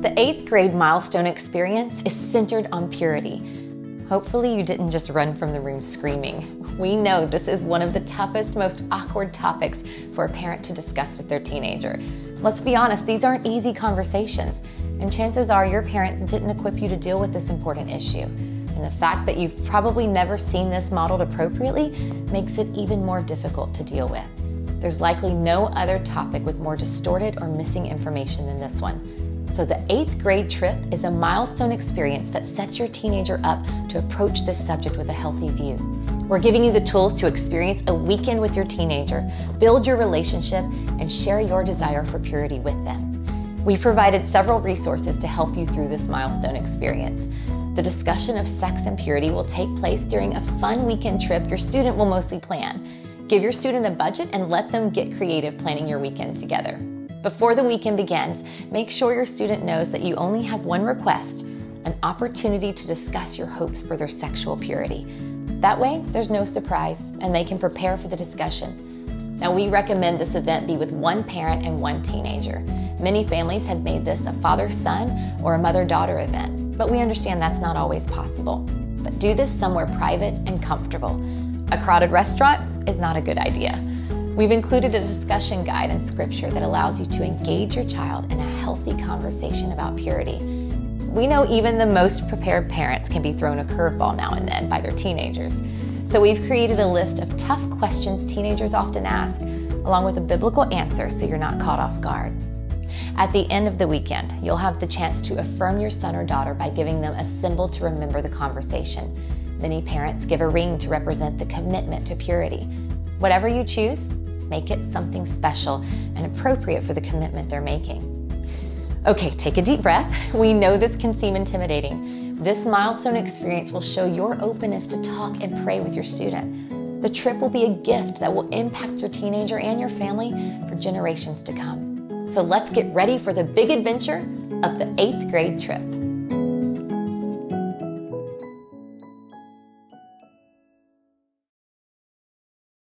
The eighth grade milestone experience is centered on purity. Hopefully, you didn't just run from the room screaming. We know this is one of the toughest, most awkward topics for a parent to discuss with their teenager. Let's be honest, these aren't easy conversations, and chances are your parents didn't equip you to deal with this important issue. And the fact that you've probably never seen this modeled appropriately makes it even more difficult to deal with. There's likely no other topic with more distorted or missing information than this one. So, the eighth grade trip is a milestone experience that sets your teenager up to approach this subject with a healthy view. We're giving you the tools to experience a weekend with your teenager, build your relationship, and share your desire for purity with them. We've provided several resources to help you through this milestone experience. The discussion of sex and purity will take place during a fun weekend trip your student will mostly plan. Give your student a budget and let them get creative planning your weekend together. Before the weekend begins, make sure your student knows that you only have one request an opportunity to discuss your hopes for their sexual purity. That way, there's no surprise and they can prepare for the discussion. Now, we recommend this event be with one parent and one teenager. Many families have made this a father son or a mother daughter event, but we understand that's not always possible. But do this somewhere private and comfortable. A crowded restaurant is not a good idea. We've included a discussion guide in scripture that allows you to engage your child in a healthy conversation about purity. We know even the most prepared parents can be thrown a curveball now and then by their teenagers. So we've created a list of tough questions teenagers often ask, along with a biblical answer so you're not caught off guard. At the end of the weekend, you'll have the chance to affirm your son or daughter by giving them a symbol to remember the conversation. Many parents give a ring to represent the commitment to purity. Whatever you choose, make it something special and appropriate for the commitment they're making. Okay, take a deep breath. We know this can seem intimidating. This milestone experience will show your openness to talk and pray with your student. The trip will be a gift that will impact your teenager and your family for generations to come. So let's get ready for the big adventure of the eighth grade trip.